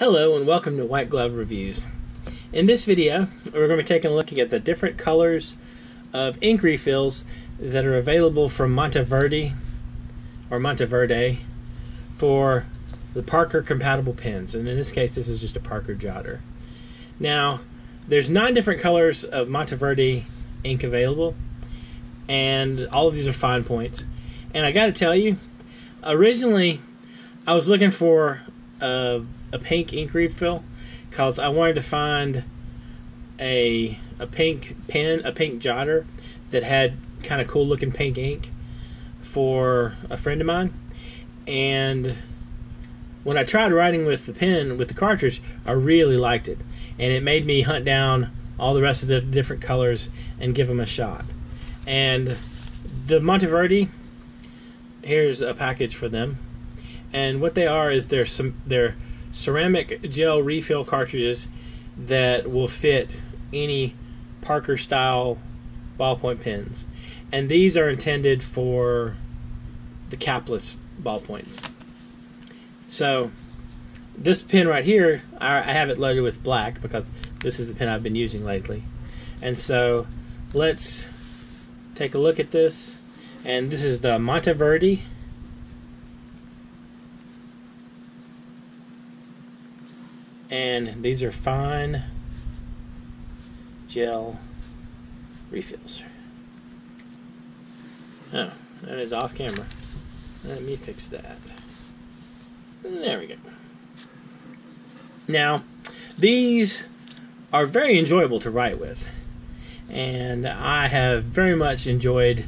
Hello and welcome to White Glove Reviews. In this video, we're going to be taking a look at the different colors of ink refills that are available from Monteverde or Monteverde for the Parker compatible pens. And in this case, this is just a Parker Jotter. Now, there's nine different colors of Monteverde ink available, and all of these are fine points. And I got to tell you, originally I was looking for a a pink ink refill because I wanted to find a a pink pen, a pink jotter that had kind of cool looking pink ink for a friend of mine. And when I tried writing with the pen with the cartridge, I really liked it, and it made me hunt down all the rest of the different colors and give them a shot. And the Monteverde, here's a package for them, and what they are is they're some they're ceramic gel refill cartridges that will fit any Parker style ballpoint pens. And these are intended for the capless ballpoints. So this pen right here, I, I have it loaded with black because this is the pen I've been using lately. And so let's take a look at this. And this is the Monteverde and these are fine gel refills. Oh, that is off camera. Let me fix that. There we go. Now, these are very enjoyable to write with, and I have very much enjoyed.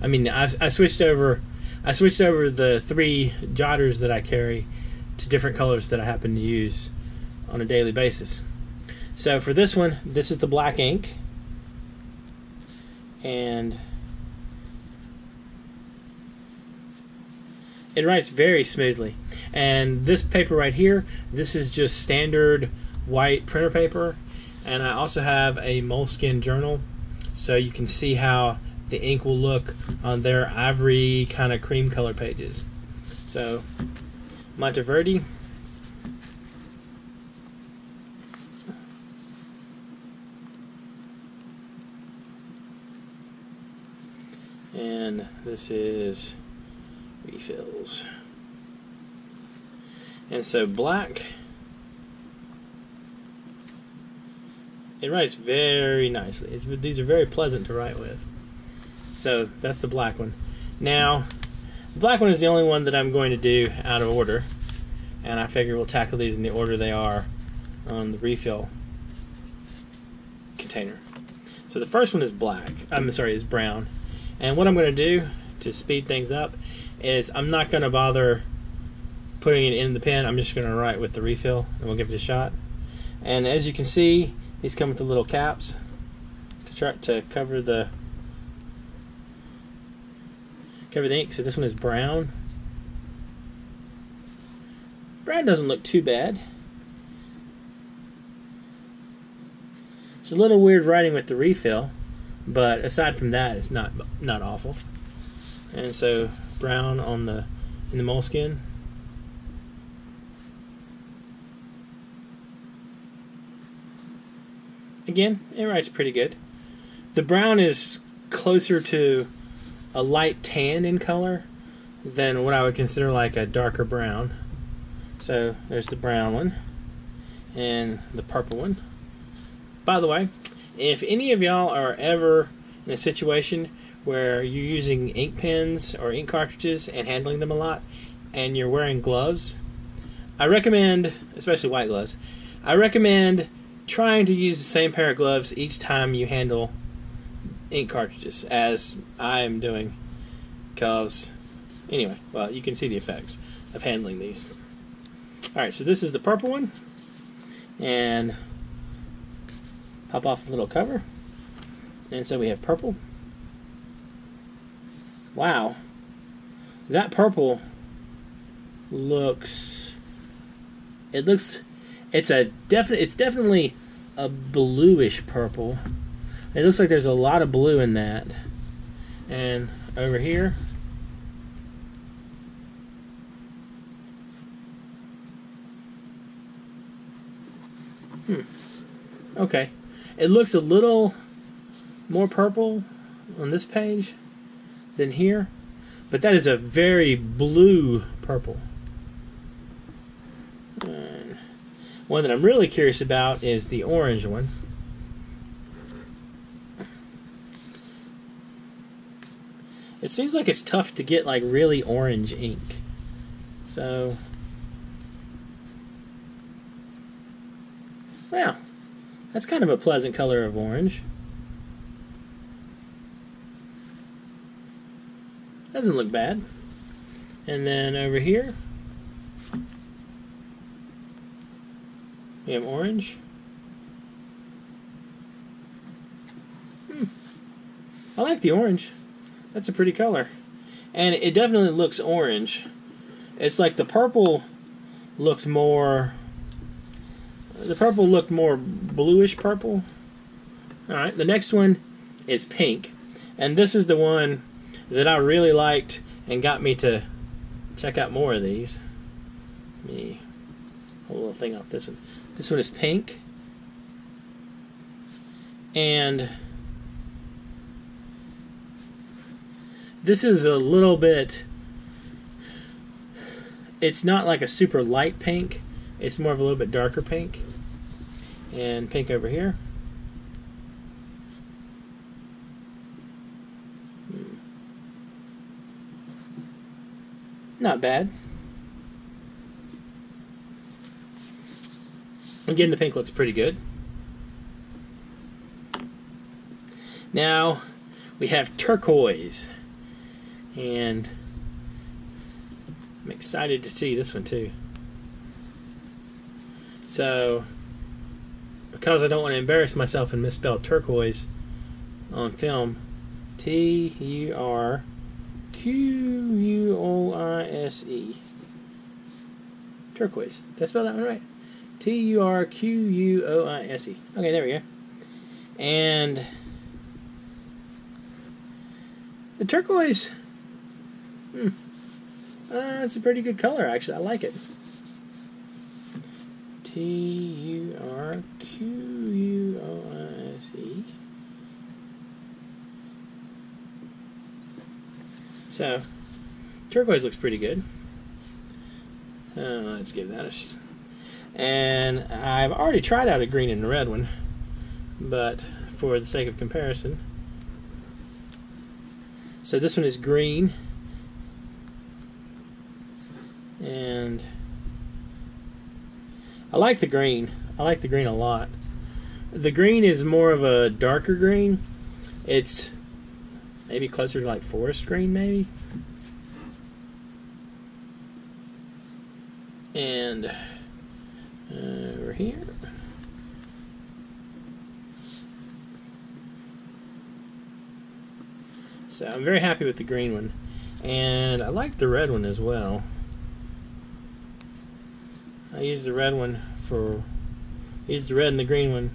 I mean, I, I switched over. I switched over the three jotters that I carry to different colors that I happen to use on a daily basis. So for this one, this is the black ink. And it writes very smoothly. And this paper right here, this is just standard white printer paper. And I also have a Moleskine journal so you can see how the ink will look on their ivory kind of cream color pages. So Monteverde and this is refills. And so black, it writes very nicely. It's, these are very pleasant to write with. So that's the black one. Now, the black one is the only one that I'm going to do out of order. And I figure we'll tackle these in the order they are on the refill container. So the first one is black. I'm sorry, is brown. And what I'm going to do to speed things up is I'm not going to bother putting it in the pen. I'm just going to write with the refill and we'll give it a shot. And as you can see, these come with the little caps to try to cover the cover the ink. So this one is brown. Brown doesn't look too bad. It's a little weird writing with the refill. But aside from that, it's not not awful. And so brown on the in the Moleskine. Again, it writes pretty good. The brown is closer to a light tan in color than what I would consider like a darker brown. So there's the brown one and the purple one. By the way, if any of y'all are ever in a situation where you're using ink pens or ink cartridges and handling them a lot, and you're wearing gloves, I recommend, especially white gloves, I recommend trying to use the same pair of gloves each time you handle ink cartridges, as I am doing. Because, anyway, well, you can see the effects of handling these. Alright, so this is the purple one. And pop off the little cover. And so we have purple. Wow. That purple looks it looks it's a definite it's definitely a bluish purple. It looks like there's a lot of blue in that. And over here Hmm. Okay. It looks a little more purple on this page than here, but that is a very blue purple. And one that I'm really curious about is the orange one. It seems like it's tough to get like really orange ink. So, well, that's kind of a pleasant color of orange. Doesn't look bad. And then over here, we have orange. Hmm. I like the orange. That's a pretty color. And it definitely looks orange. It's like the purple looked more. The purple looked more bluish purple. Alright, the next one is pink. And this is the one that I really liked and got me to check out more of these. Let me pull a little thing off this one. This one is pink. And this is a little bit it's not like a super light pink it's more of a little bit darker pink. And pink over here. Hmm. not bad. Again the pink looks pretty good. Now we have turquoise. And I'm excited to see this one too. So, because I don't want to embarrass myself and misspell turquoise on film, T U R Q U O I S E. Turquoise. Did I spell that one right? T U R Q U O I S E. Okay, there we go. And the turquoise Hmm. Uh, it's a pretty good color, actually. I like it. T U R Q U O I S E. So, turquoise looks pretty good. Uh, let's give that a. And I've already tried out a green and a red one, but for the sake of comparison. So this one is green and I like the green. I like the green a lot. The green is more of a darker green. It's maybe closer to like forest green, maybe. And uh, over here. So I'm very happy with the green one. And I like the red one as well. I use the red one for I use the red and the green one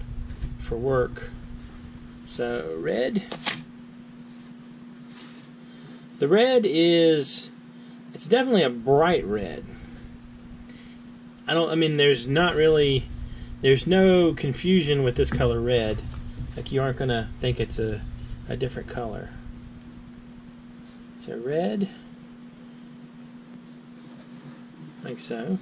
for work. So red. The red is it's definitely a bright red. I don't I mean there's not really there's no confusion with this color red. Like you aren't gonna think it's a, a different color. So red like so.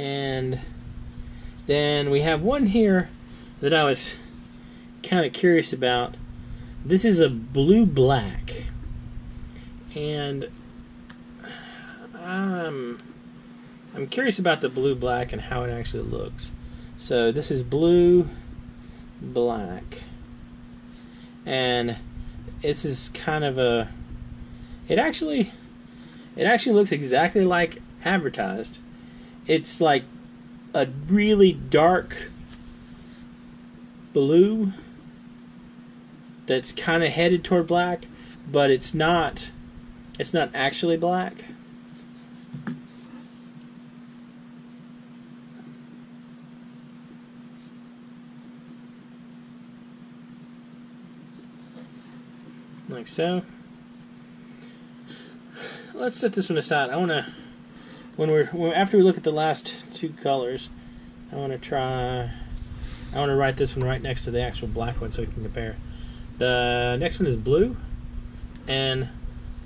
And then we have one here that I was kind of curious about. This is a blue black. And I'm, I'm curious about the blue black and how it actually looks. So this is blue black. And this is kind of a it actually it actually looks exactly like advertised it's like a really dark blue that's kind of headed toward black, but it's not it's not actually black. Like so. Let's set this one aside. I want to when we're when, after we look at the last two colors, I want to try. I want to write this one right next to the actual black one so we can compare. The next one is blue, and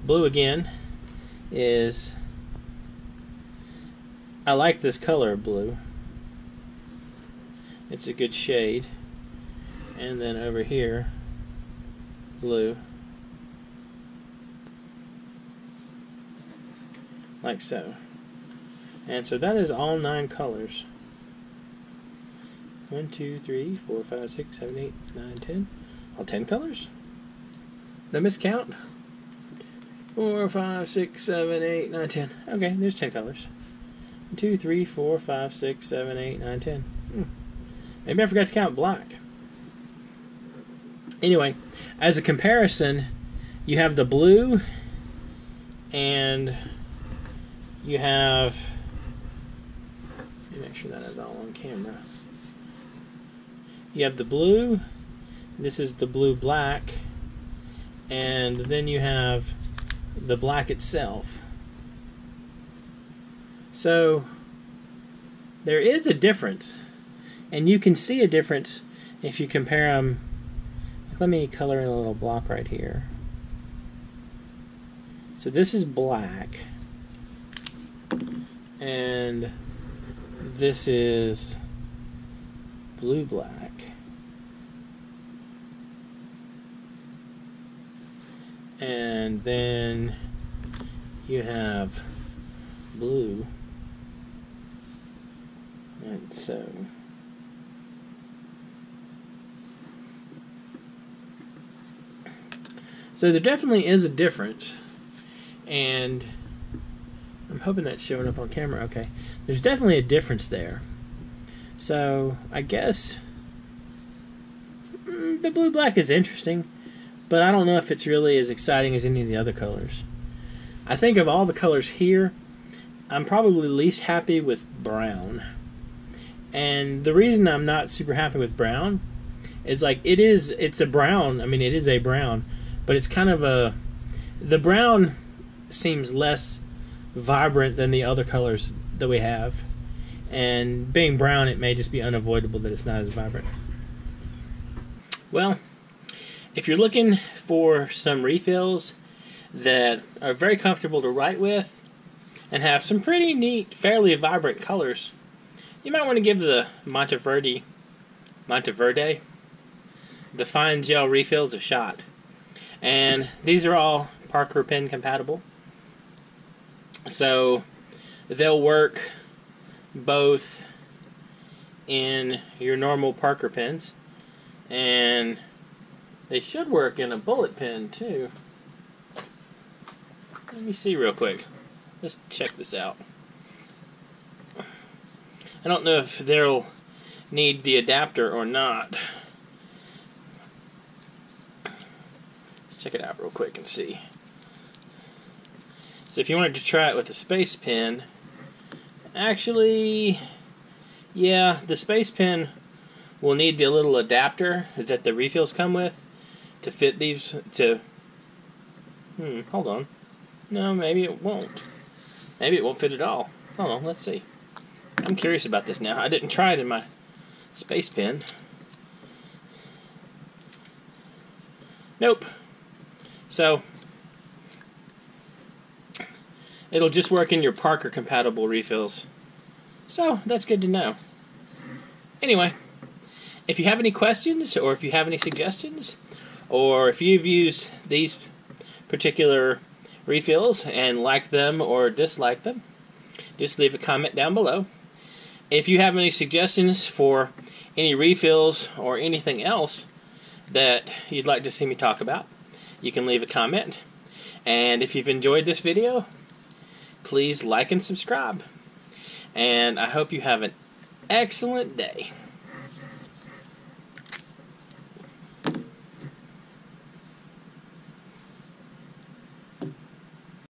blue again is. I like this color of blue. It's a good shade. And then over here, blue. Like so. And so that is all nine colors. One, two, three, four, five, six, seven, eight, nine, ten. All ten colors? The miscount? Four, five, six, seven, eight, nine, ten. Okay, there's ten colors. Two, three, four, five, six, seven, eight, nine, ten. Hmm. Maybe I forgot to count black. Anyway, as a comparison, you have the blue and you have make sure that is all on camera. You have the blue, this is the blue black, and then you have the black itself. So there is a difference, and you can see a difference if you compare them. Let me color in a little block right here. So this is black, and this is blue black. And then you have blue. And so So there definitely is a difference. And I'm hoping that's showing up on camera. Okay. There's definitely a difference there. So, I guess mm, the blue black is interesting, but I don't know if it's really as exciting as any of the other colors. I think of all the colors here, I'm probably least happy with brown. And the reason I'm not super happy with brown is like it is it's a brown, I mean it is a brown, but it's kind of a the brown seems less vibrant than the other colors that we have. And being brown, it may just be unavoidable that it's not as vibrant. Well, if you're looking for some refills that are very comfortable to write with and have some pretty neat, fairly vibrant colors, you might want to give the Monteverde, Monteverde, the fine gel refills a shot. And these are all Parker pen compatible. So they'll work both in your normal Parker pens and they should work in a bullet pen too. Let me see real quick. Let's check this out. I don't know if they'll need the adapter or not. Let's check it out real quick and see. So if you wanted to try it with a space pen, actually, yeah, the space pen will need the little adapter that the refills come with to fit these to hmm hold on. No maybe it won't. Maybe it won't fit at all. Hold on let's see. I'm curious about this now. I didn't try it in my space pen. Nope. So It'll just work in your Parker compatible refills. So, that's good to know. Anyway, if you have any questions or if you have any suggestions or if you've used these particular refills and like them or dislike them, just leave a comment down below. If you have any suggestions for any refills or anything else that you'd like to see me talk about, you can leave a comment. And if you've enjoyed this video, please like and subscribe. And I hope you have an excellent day.